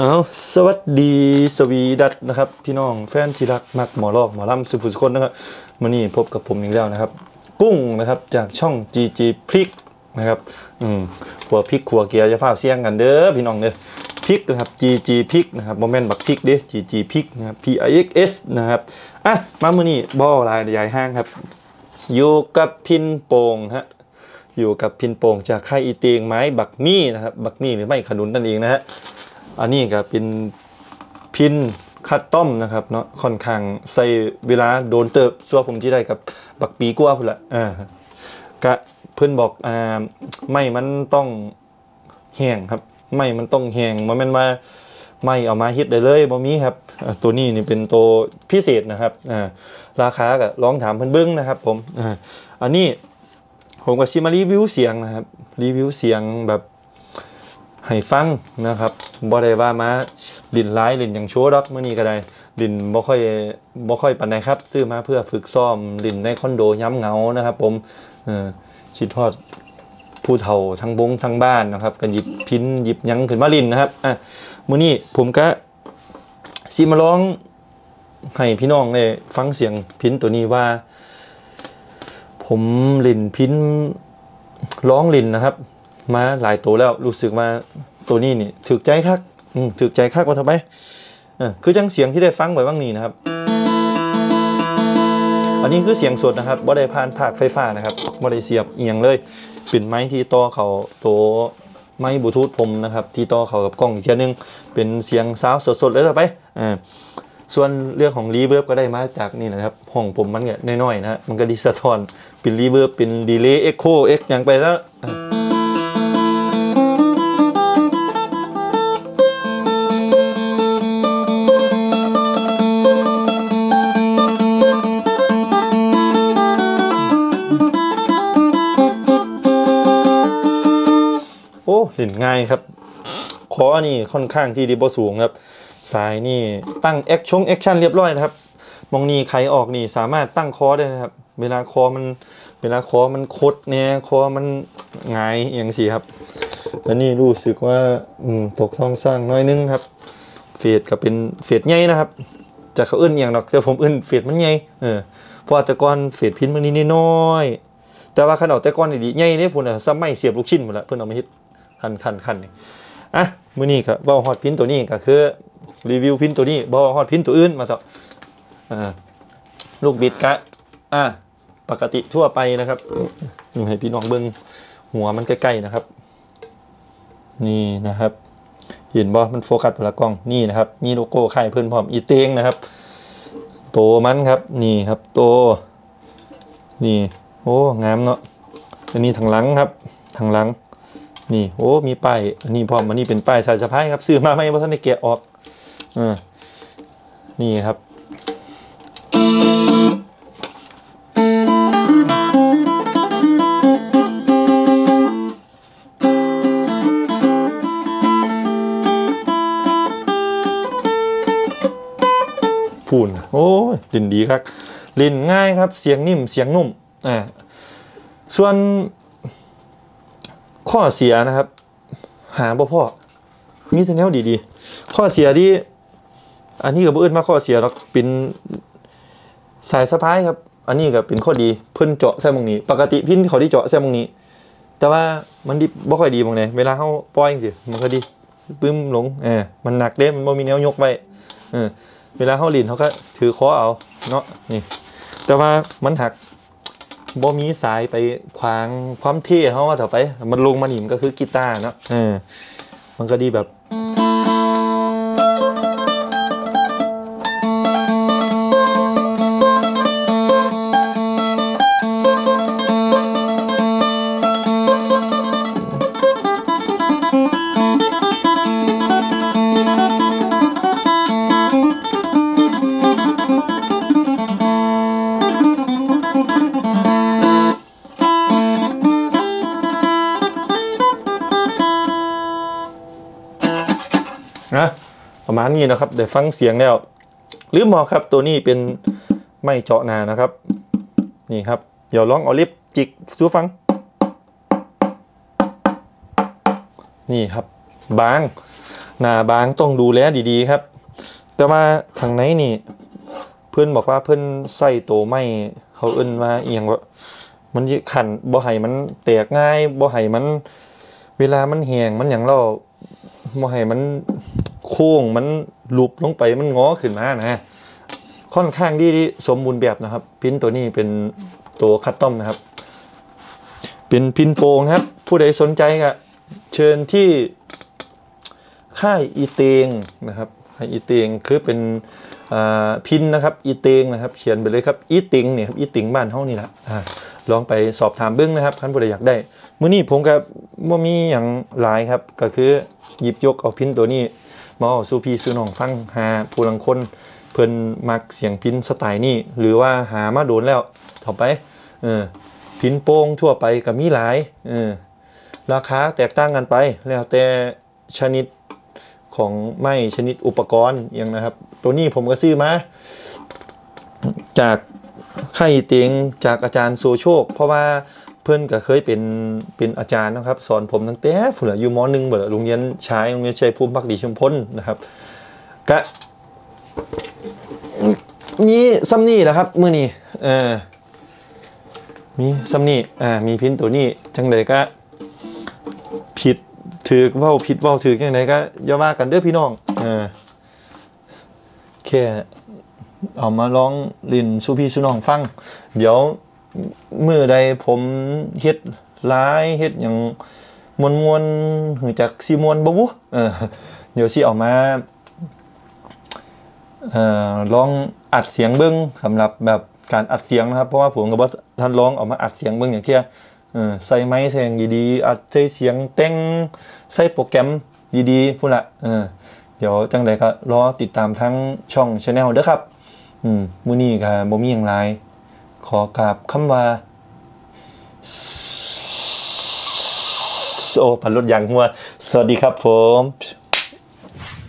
เอาสวัสดีสวีดัตนะครับ พี่น้องแฟนที่รักมักหมอลอกหมอลำสุภุสุคนนะครับวันนี้พบกับผมอีกแล้วนะครับ กุ้งนะครับจากช่อง GG พริกนะครับอืมขัวพริกขัวเกียร์จะฟ้าวเสียงกันเด้อพี่น้องเด้อพริกนะครับ GG พริกนะครับโมเมนต์บักพริกเด้อ GG พริกนะครับ P I X S นะครับอะมามือนี้บ่อลายใหญ่ห้างครับ อยู่กับพินโป่งฮะอยู่กับพินโป่งจากค่ายอีเตียงไม้บักมี่นะครับบักมี่หรือไม่ขนุนนั่นเองนะฮะ อันนี้ก็เป็นพินคัดต้อมนะครับเนาะค่อนข้างใส่เวลาโดนเติบซัวผมที่ได้กับบักปีกว่าพุ่นละอ่ากะเพื่อนบอกอ่าไม่มันต้องแห้งครับ ไม่มันต้องแห้งมันเป็นมาไม่เอามาฮิตได้เลยบ่มีครับอ่าตัวนี้นี่เป็นตัวพิเศษนะครับอ่าราคาก็ลองถามเพื่อนเบิ้งนะครับ ผมอ่าอันนี้ผมก็ชิมารีวิวเสียงนะครับ รีวิวเสียงแบบ ให้ฟังนะครับบ่ได้ว่ามาดินร้ายลินอย่างโชว์ดอกเมื่อนี้ก็ได้ลินบ่ค่อยบ่ค่อยปานใดครับ ซื้อมาเพื่อฝึกซ้อมลินในคอนโดย้ำเหงานะครับ ผมเออชิดทอดผู้เฒ่าทั้งบงทั้งบ้านนะครับกันหยิบพินหยิบยังขึ้นมาลินนะครับอะมื้อนี้ผมก็สิมาร้องให้พี่น้องได้ฟังเสียงพินตัวนี้ว่า ผมลินพินร้องลินนะครับ มาหลายตัวแล้วรู้สึกว่าตัวนี้นี่ถึกใจคักอืมถึกใจคักว่าทำไมคือจังเสียงที่ได้ฟังไว้บ้างนี่นะครับ อันนี้คือเสียงสดนะครับบ่ได้ผ่านภาคไฟฟ้านะครับบ่ได้เสียบเอียงเลยเป็นไม้ที่ต่อเขาตัวไม้บลูทูธผมนะครับ ที่ต่อเขากับกล้องอีกทีนึง เป็นเสียงซาวสดๆเลยต่อไปอ่าส่วนเรื่องของรีเวิร์บก็ได้มาจากนี่นะครับห้องผมมันเนี่ยน้อยๆนะฮะมันก็ดิสทอนเป็นรีเวิร์บเป็นดีเลย์เอ็กโคเอ็กอย่างไปแล้ว นง่ายครับคอนี่ค่อนข้างที่ดีบสูงครับ สายนี่ตั้งแอคชั่นแอคชั่นเรียบร้อยนะครับ มองนี่ใครออกนี่สามารถตั้งคอได้นะครับ เวลาคอมันเวลาคอมันคดเนี่ยคอมันงายอย่างสีครับแล้วนี่รู้สึกว่าอืมตกท้องสร้างน้อยนึงครับ เฟดก็เป็นเฟดใหญ่นะครับจากเขาเอื้นอย่างดอกแต่ผมเอื้นเฟดมันใหญ่เออเพราะแต่ก่อนเฟดพินมันนี่น้อย แต่ว่าขนาดแต่ก่อนนี่ดีใหญ่เนี่ยพุ่นอะซ้ำไม่เสียบลูกชิ้นหมดละเพิ่อนเอามาฮ็ด คันคันคันนี่อะมื้อนี้ก็บ่ฮอดพิณตัวนี้ก็คือรีวิวพิณตัวนี้บ่ฮอดพิณตัวอื่นมาซะอ่าลูกบิดกะอะปกติทั่วไปนะครับให้พี่น้องเบิ่งหัวมันใกล้ๆนะครับ นี่นะครับ เห็นบ่มันโฟกัสไปละกล้องนี่นะครับ มีโลโก้ค่ายเพิ่นพร้อมอีเต็งนะครับโตมันครับ นี่ครับโตนี่ โอ้งามเนาะอันนี้ทางหลังครับทางหลัง นี่โอ้มีป้ายนนี้พร้อมอันนี้เป็นป้ายสายสะพายครับซื้อมาไม่เพราะท่านได้แกะออกเออนี่ครับพูนโอ้ยลินดีครับลินง่ายครับเสียงนิ่มเสียงนุ่มอ่าส่วน ข้อเสียนะครับ หาบ่พ่อมีแต่แนวดีๆ ข้อเสียที่ อันนี้กับเอื้นมาข้อเสียหรอกเป็นสายสะพายครับ อันนี้ก็เป็นข้อดีเพิ่นเจาะแซ่มงนี้ ปกติพินเขาที่เจาะแซ่มงนี้ แต่ว่ามันดิบ่ค่อยดีบางไหนเวลาเขาปล่อยสิมันก็ดีปึ้มลงเออมันหนักเด้มันบ่มีแนวยกไว้เออเวลาเขาลินเขาก็ถือคอเอาเนาะนี่ แต่ว่ามันหัก บ่มีสายไปขวางความเท่เขาว่าต่อไป มันลงมาหนิมก็คือกีตาร์เนาะเออมันก็ดีแบบ นะประมาณนี้นะครับเดี๋ยวฟังเสียงแล้วลืมมอครับตัวนี้เป็นไม่เจาะนานะครับ นี่ครับ เดี๋ยวลองเอาลิปจิกสู้ฟัง นี่ครับ บาง หน้าบางต้องดูแลดีๆครับ แต่ว่าทางไหนนี่ เพื่อนบอกว่าเพื่อนใส่โตไม่เขาเอิ้นมาเอียงว่ามันขันบ่ให้มันแตกง่ายบ่ให้มัน เวลามันแหงมันอย่างเราบ่ให้มัน โค้งมันหลุบลงไปมันงอขึ้นมานะค่อนข้างที่สมบูรณ์แบบนะครับ พินตัวนี้เป็นตัวคัตตอมนะครับ เป็นพินโฟงนะครับ ผู้ใดสนใจก็เชิญที่ค่ายอีเตงนะครับค่ายอีเตงคือเป็นพินนะครับอีเตงนะครับ เขียนไปเลยครับอีติงเนี่ยครับอีติงบ้านเฮานี่แหละลองไปสอบถามเบื้องนะครับท่านผู้ใดอยากได้ มื้อนี้ผมกับบ่มีอย่างหลายครับ ก็คือหยิบยกเอาพินตัวนี้ มาเอาสู่พี่สู่น้องฟังหาผู้ลังคนเพิ่นมักเสียงพินสไตล์นี้หรือว่าหามาโดนแล้วต่อไปเออพินโป้งทั่วไปก็มีหลายเออราคาแตกต่างกันไป แล้วแต่ชนิดของไม้ชนิดอุปกรณ์อย่างนะครับ ตัวนี้ผมก็ซื้อมา จากไข่เตียงจากอาจารย์โซโชค เพราะว่า เพื่อนก็เคยเป็นเป็นอาจารย์นะครับสอนผมตั้งแต่ผมเหลือยู่มหนึ่งเบอโรงเรียนชายโรงเรียนชัยภูมิพักดีชุมพลนะครับก็มีซัมนี่แหละครับมือนี้เออมีซัมนี่อ่ามีพินตัวนี้จังเลยก็ผิดถือว่าผิดว่าถือยังไงก็ย่าว่ากันเด้อพี่น้องเออแค่เอามาร้องลินสู้พี่สู้น้องฟัง เดี๋ยว มือใดผมเฮ็ดร้ายเฮ็ดอย่างมวนมวนหือจากซีมวนบ่บุเออเดี๋ยวสิเออกมาเอ่อลองอัดเสียงเบิ้งสำหรับแบบการอัดเสียงนะครับ เพราะว่าผมกับว่าท่านร้องออกมาอัดเสียงเบิ้งอย่างเที่ยเออใส่ไม้ใส่อย่างดีๆอัดใส่เสียงเต้งใส่โปรแกรมดีๆพูดละเออเดี๋ยวจังใดก็รอติดตามทั้งช่องช anel เด้อครับ อืมมื้อนี้ก็บ่มีหยังหลาย ขอกราบคำว่าโอ้พันรถยางหัว สวัสดีครับผม